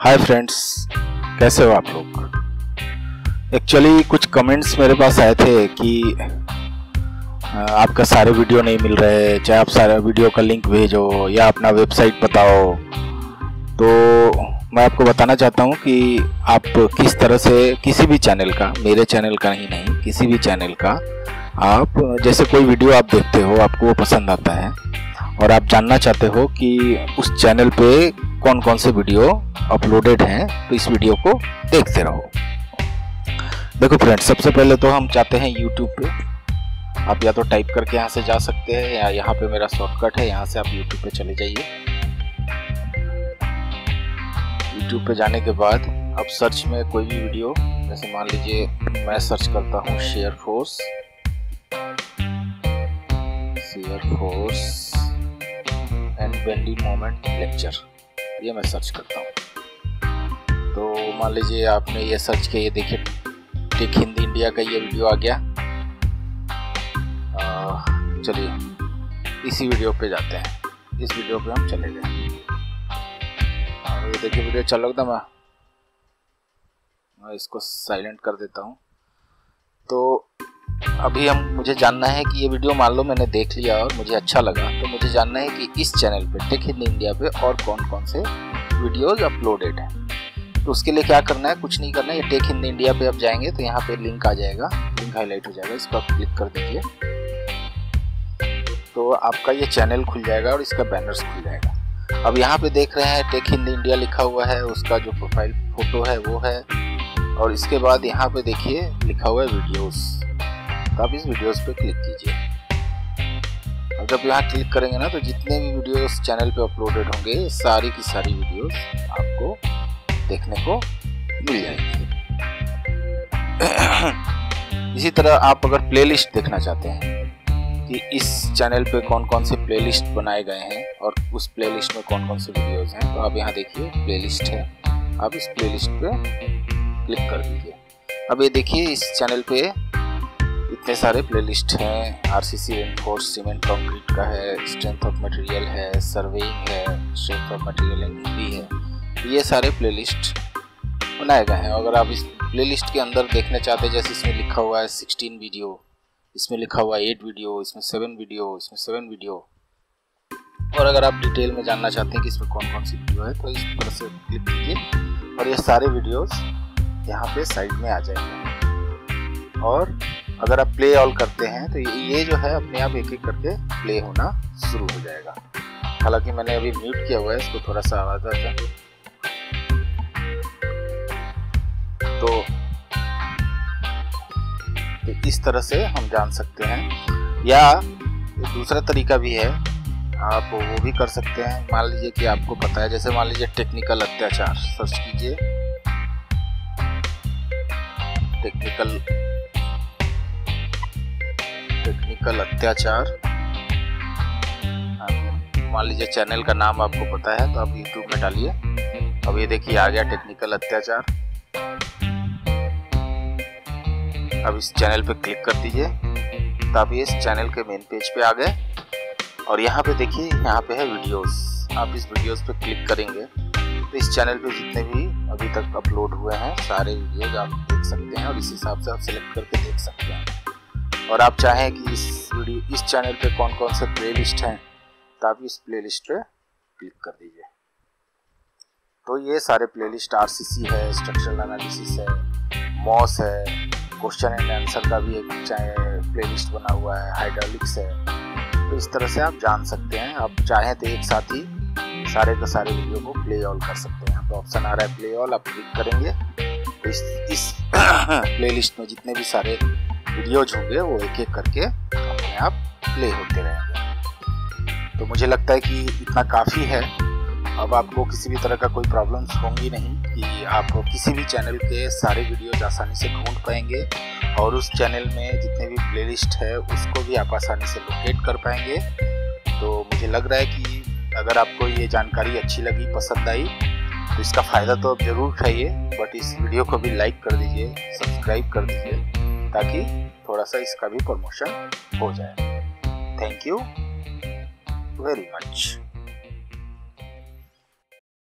Hi friends कैसे हो आप लोग? एक्चुअली कुछ कमेंट्स मेरे पास आए थे कि आपका सारे वीडियो नहीं मिल रहे, चाहे आप सारे वीडियो का लिंक भेजो या अपना वेबसाइट बताओ। तो मैं आपको बताना चाहता हूँ कि आप किस तरह से, किसी भी चैनल का, मेरे चैनल का ही नहीं, किसी भी चैनल का, आप, जैसे कोई वीडियो आप देखते हो, आपको वो पसंद आता है। और आप जानना चाहते हो कि उस चैनल पे कौन कौन से वीडियो अपलोडेड हैं तो इस वीडियो को देखते रहो। देखो फ्रेंड्स, सबसे पहले तो हम चाहते हैं यूट्यूब पे। आप या तो टाइप करके यहाँ से जा सकते हैं, या यहाँ पे मेरा शॉर्टकट है, यहाँ से आप यूट्यूब पे चले जाइए। यूट्यूब पे जाने के बाद अब सर्च में कोई भी वीडियो, जैसे मान लीजिए मैं सर्च करता हूँ shear force shear force and bending moment lecture ये मैं सर्च करता हूँ। तो मान लीजिए आपने ये सर्च किया, ये देखिए टेक हिंदी इंडिया का ये वीडियो आ गया। चलिए, इसी वीडियो पे जाते हैं। इस वीडियो पे हम चले गए। ये देखिए, वीडियो चल रहा था मैं इसको साइलेंट कर देता हूँ। तो अभी हम, मुझे जानना है कि ये वीडियो मान लो मैंने देख लिया और मुझे अच्छा लगा तो मुझे जानना है कि इस चैनल पे टेक हिंद इंडिया पे और कौन कौन से वीडियोज़ अपलोडेड हैं। तो उसके लिए क्या करना है, कुछ नहीं करना है टेक हिंद इंडिया पे आप जाएँगे तो यहाँ पे लिंक आ जाएगा लिंक हाईलाइट हो जाएगा इसको आप क्लिक कर दीजिए। तो आपका ये चैनल खुल जाएगा और इसका बैनर्स खुल जाएगा। अब यहाँ पे देख रहे हैं टेक हिंद इंडिया लिखा हुआ है, उसका जो प्रोफ़ाइल फ़ोटो है, वो है। और इसके बाद यहाँ पे देखिए, लिखा हुआ है वीडियोज़ तो आप इस वीडियोस पे क्लिक कीजिए। और जब यहाँ क्लिक करेंगे ना तो जितने भी वीडियोस चैनल पे अपलोडेड होंगे, सारी की सारी वीडियोस आपको देखने को मिल जाएँगी। इसी तरह आप अगर प्लेलिस्ट देखना चाहते हैं, कि इस चैनल पे कौन कौन से प्लेलिस्ट बनाए गए हैं और उस प्लेलिस्ट में कौन कौन से वीडियोस हैं तो आप यहाँ देखिए प्लेलिस्ट है। आप इस प्लेलिस्ट पे क्लिक कर दीजिए। अब ये देखिए, इस चैनल पे इतने सारे प्लेलिस्ट हैं। R C C reinforce cement concrete का है स्ट्रेंथ ऑफ़ मटेरियल है सर्वेइंग है स्ट्रेंथ ऑफ़ मटेरियल हिंदी है। ये सारे प्लेलिस्ट बनाए गए हैं। अगर आप इस प्लेलिस्ट के अंदर देखना चाहते हैं, जैसे इसमें लिखा हुआ है सिक्सटीन वीडियो इसमें लिखा हुआ है एट वीडियो इसमें सेवन वीडियो इसमें सेवन वीडियो और अगर आप डिटेल में जानना चाहते हैं कि इसमें कौन कौन सी वीडियो है तो इस तरह से क्लिक कीजिए और ये सारे वीडियोस यहाँ पे साइड में आ जाएँगे। और अगर आप प्ले ऑल करते हैं तो ये जो है अपने आप एक एक करके प्ले होना शुरू हो जाएगा। हालाँकि मैंने अभी म्यूट किया हुआ है इसको थोड़ा सा आवाज़ आता तो, तो इस तरह से हम जान सकते हैं। या दूसरा तरीका भी है आप वो भी कर सकते हैं। मान लीजिए कि आपको पता है जैसे मान लीजिए टेक्निकल अत्याचार सर्च कीजिए। टेक्निकल टेक्निकल अत्याचार। मान लीजिए चैनल का नाम आपको पता है तो आप यूट्यूब में डालिए। अब ये देखिए, आ गया टेक्निकल अत्याचार। अब इस चैनल पे क्लिक कर दीजिए। तो आप ये इस चैनल के मेन पेज पे आ गए। और यहाँ पे देखिए, यहाँ पे है वीडियोस आप इस वीडियोस पे क्लिक करेंगे तो इस चैनल पे जितने भी अभी तक अपलोड हुए हैं, सारे वीडियोज़ आप देख सकते हैं और इस हिसाब से आप सिलेक्ट करके देख सकते हैं। और आप चाहें कि इस वीडियो, इस चैनल पे कौन कौन से प्लेलिस्ट हैं तो आप इस प्लेलिस्ट पे क्लिक कर दीजिए। तो ये सारे प्लेलिस्ट आरसीसी है स्ट्रक्चरल एनालिसिस है मॉस है क्वेश्चन एंड आंसर का भी एक प्लेलिस्ट बना हुआ है हाइड्रोलिक्स है। तो इस तरह से आप जान सकते हैं। आप चाहें तो एक साथ ही सारे के सारे वीडियो को प्ले ऑल कर सकते हैं। तो ऑप्शन आ रहा है प्ले ऑल आप क्लिक करेंगे। इस इस प्लेलिस्ट में जितने भी सारे वीडियोज़ होंगे, वो एक एक करके अपने आप प्ले होते रहेंगे। तो मुझे लगता है कि इतना काफ़ी है। अब आपको किसी भी तरह का कोई प्रॉब्लम्स होंगी नहीं कि आप किसी भी चैनल के सारे वीडियोज़ आसानी से ढूंढ पाएँगे और उस चैनल में जितने भी प्लेलिस्ट है, उसको भी आप आसानी से लोकेट कर पाएँगे। तो मुझे लग रहा है कि अगर आपको ये जानकारी अच्छी लगी, पसंद आई तो इसका फ़ायदा तो आप ज़रूर उठाइए बट इस वीडियो को भी लाइक कर दीजिए सब्सक्राइब कर दीजिए, ताकि थोड़ा सा इसका भी प्रमोशन हो जाए। Thank you very much